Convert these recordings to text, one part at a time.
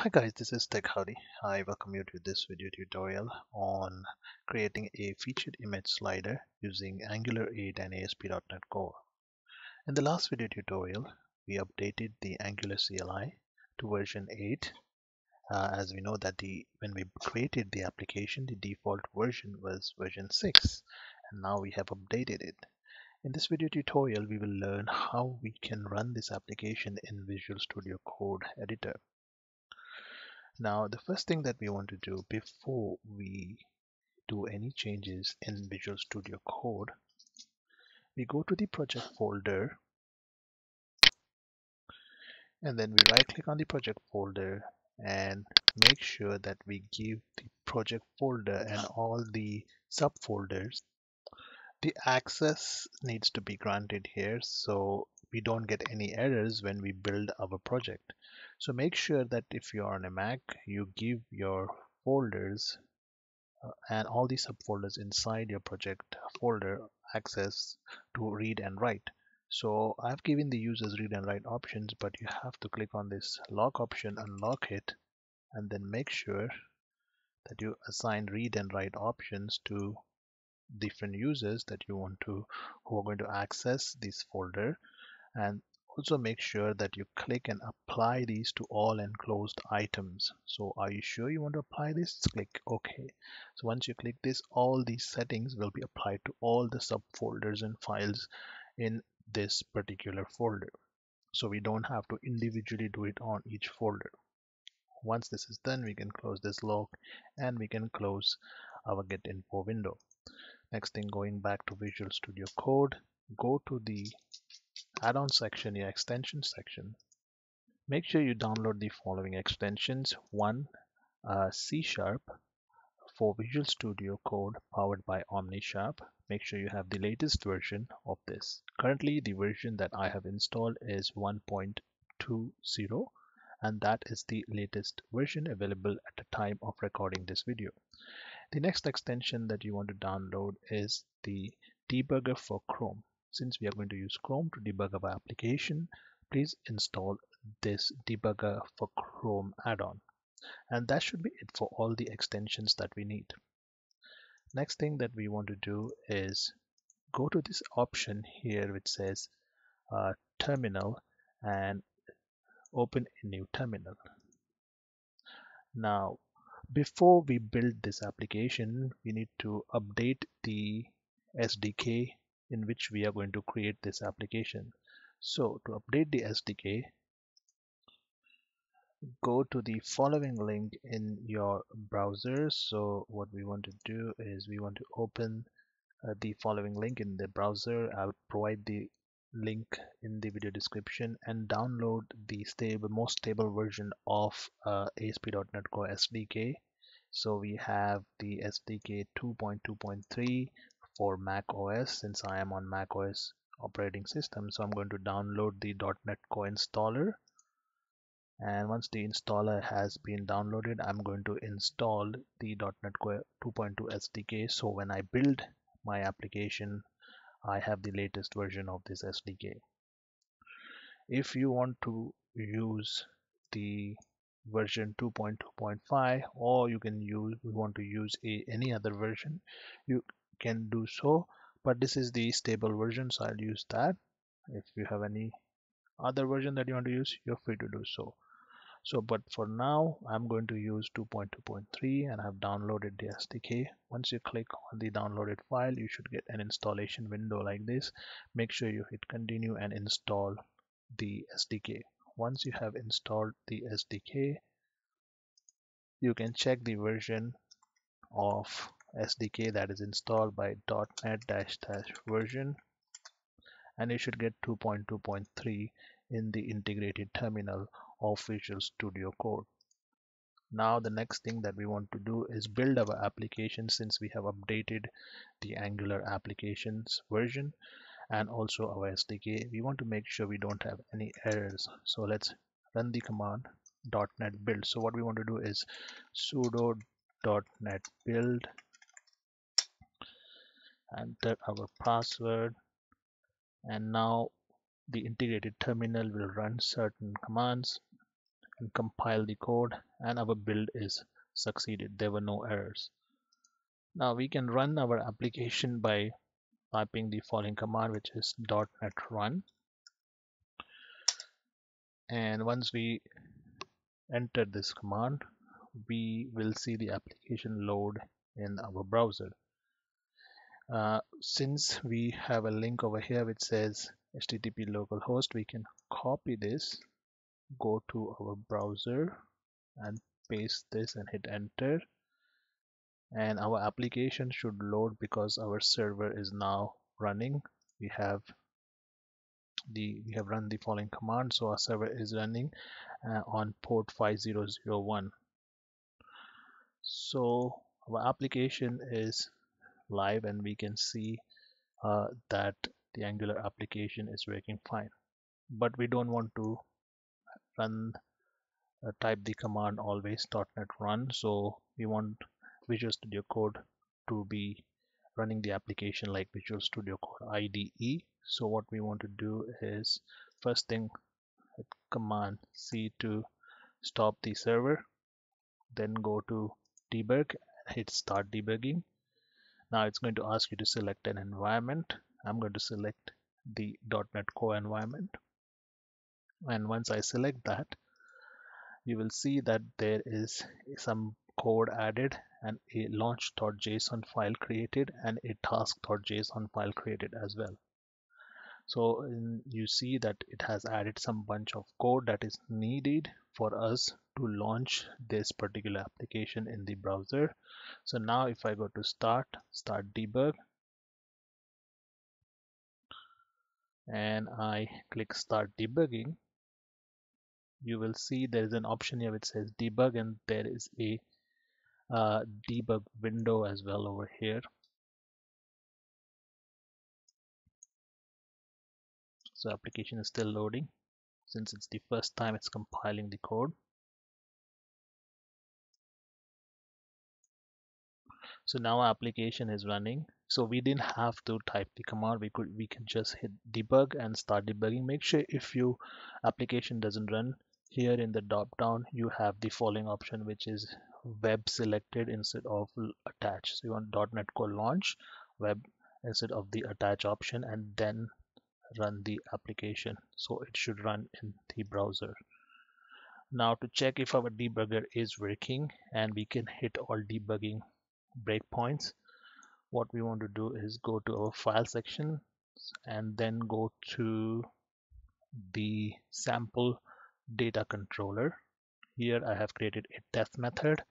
Hi guys, this is Tech Howdy. I welcome you to this video tutorial on creating a featured image slider using Angular 8 and ASP.NET Core. In the last video tutorial, we updated the Angular CLI to version 8. Uh, as we know that the when we created the application, the default version was version 6, and now we have updated it. In this video tutorial, we will learn how we can run this application in Visual Studio Code editor. Now, the first thing that we want to do before we do any changes in Visual Studio Code, we go to the project folder and then we right click on the project folder and make sure that we give the project folder and all the subfolders the access needs to be granted here so we don't get any errors when we build our project. So make sure that if you're on a Mac, you give your folders uh, and all the subfolders inside your project folder access to read and write. So I've given the users read and write options, but you have to click on this lock option, unlock it, and then make sure that you assign read and write options to different users that you want to who are going to access this folder and also make sure that you click and apply these to all enclosed items. So are you sure you want to apply this? Click ok. So once you click this all these settings will be applied to all the subfolders and files in this particular folder. So we don't have to individually do it on each folder. Once this is done we can close this log and we can close our get info window. Next thing, going back to Visual Studio Code, go to the add-on section, your extension section. Make sure you download the following extensions. One, uh, C Sharp for Visual Studio Code powered by OmniSharp. Make sure you have the latest version of this. Currently, the version that I have installed is 1.20 and that is the latest version available at the time of recording this video. The next extension that you want to download is the debugger for Chrome. Since we are going to use Chrome to debug our application, please install this debugger for Chrome add-on. And that should be it for all the extensions that we need. Next thing that we want to do is go to this option here which says uh, terminal and open a new terminal. Now before we build this application, we need to update the SDK in which we are going to create this application. So to update the SDK, go to the following link in your browser. So what we want to do is we want to open uh, the following link in the browser. I'll provide the link in the video description and download the stable most stable version of uh, ASP.NET Core SDK so we have the SDK 2.2.3 for Mac OS since I am on Mac OS operating system so I'm going to download the .NET Core installer and once the installer has been downloaded I'm going to install the .NET Core 2.2 SDK so when I build my application I have the latest version of this SDK. If you want to use the version 2.2.5 or you can use we want to use a any other version you can do so but this is the stable version so I'll use that. If you have any other version that you want to use you're free to do so. So but for now I'm going to use 2.2.3 and I've downloaded the SDK once you click on the downloaded file you should get an installation window like this. Make sure you hit continue and install the SDK once you have installed the SDK you can check the version of SDK that is installed by dot .NET dash dash version and you should get 2.2.3 in the integrated terminal of Visual Studio Code. Now the next thing that we want to do is build our application since we have updated the Angular applications version and also our SDK. We want to make sure we don't have any errors. So let's run the command .NET build. So what we want to do is sudo .NET build enter our password and now the integrated terminal will run certain commands and compile the code and our build is succeeded. There were no errors. Now we can run our application by typing the following command which is dot .NET run and once we enter this command we will see the application load in our browser uh, since we have a link over here which says http localhost we can copy this go to our browser and paste this and hit enter. And our application should load because our server is now running. We have the we have run the following command so our server is running uh, on port 5001 so our application is live and we can see uh, that the angular application is working fine. But we don't want to run uh, type the command always .NET run. So we want Visual Studio Code to be running the application like Visual Studio Code IDE so what we want to do is first thing command C to stop the server then go to debug hit start debugging now it's going to ask you to select an environment. I'm going to select the .NET Core environment. And once I select that you will see that there is some code added and a launch.json file created and a task.json file created as well. So you see that it has added some bunch of code that is needed for us to launch this particular application in the browser. So now if I go to start start debug and I click start debugging you will see there is an option here which says debug and there is a uh, debug window as well over here. So application is still loading since it's the first time it's compiling the code so now our application is running. So we didn't have to type the command. We could we can just hit debug and start debugging. Make sure if your application doesn't run here in the drop down you have the following option which is web selected instead of attach. So you want .NET Core launch web instead of the attach option and then run the application. So it should run in the browser. Now to check if our debugger is working and we can hit all debugging breakpoints. What we want to do is go to our file section and then go to the sample data controller. Here I have created a test method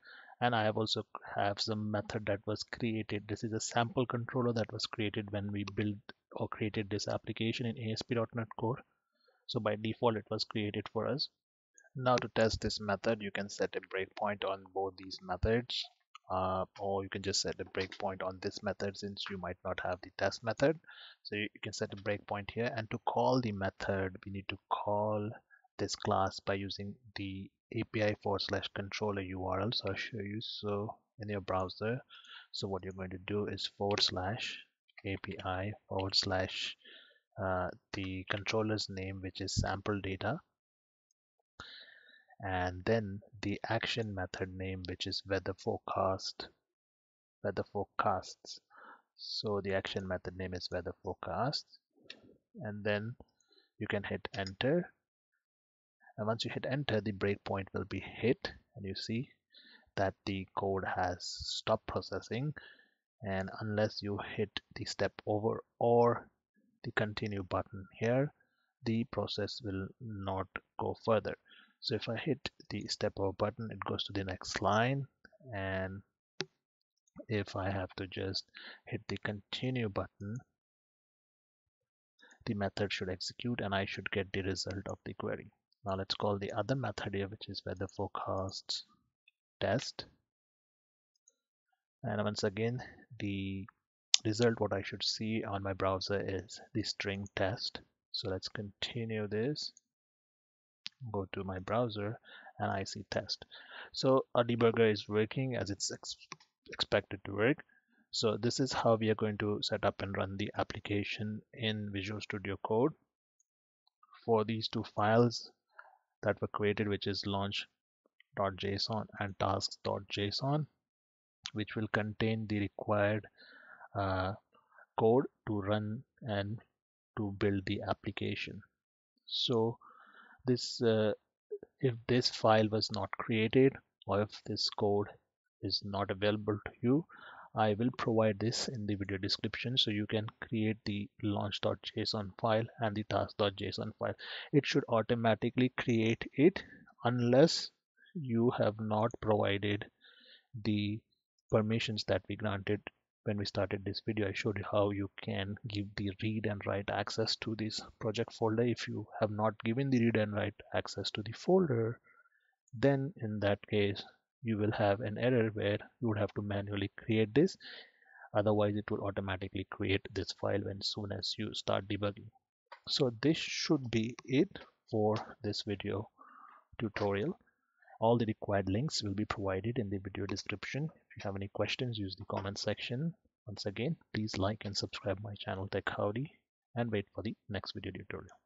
and I have also have some method that was created. This is a sample controller that was created when we built or created this application in ASP.NET Core so by default it was created for us. Now to test this method you can set a breakpoint on both these methods uh, or you can just set a breakpoint on this method since you might not have the test method so you, you can set a breakpoint here and to call the method we need to call this class by using the API forward slash controller URL. So I'll show you. So in your browser, so what you're going to do is forward slash API forward slash uh, the controller's name, which is sample data, and then the action method name, which is weather forecast, weather forecasts. So the action method name is weather forecast, and then you can hit enter. And once you hit enter the breakpoint will be hit. And you see that the code has stopped processing. And unless you hit the step over or the continue button here the process will not go further so if I hit the step over button it goes to the next line and if I have to just hit the continue button the method should execute and I should get the result of the query now let's call the other method here, which is weather forecast test. And once again, the result, what I should see on my browser is the string test. So let's continue this. Go to my browser and I see test. So our debugger is working as it's ex expected to work. So this is how we are going to set up and run the application in Visual Studio Code. For these two files, that were created which is launch.json and tasks.json which will contain the required uh, code to run and to build the application so this uh, if this file was not created or if this code is not available to you I will provide this in the video description so you can create the launch.json file and the task.json file. It should automatically create it unless you have not provided the permissions that we granted when we started this video. I showed you how you can give the read and write access to this project folder. If you have not given the read and write access to the folder, then in that case you will have an error where you would have to manually create this otherwise it will automatically create this file when soon as you start debugging so this should be it for this video tutorial all the required links will be provided in the video description if you have any questions use the comment section. Once again please like and subscribe my channel tech howdy and wait for the next video tutorial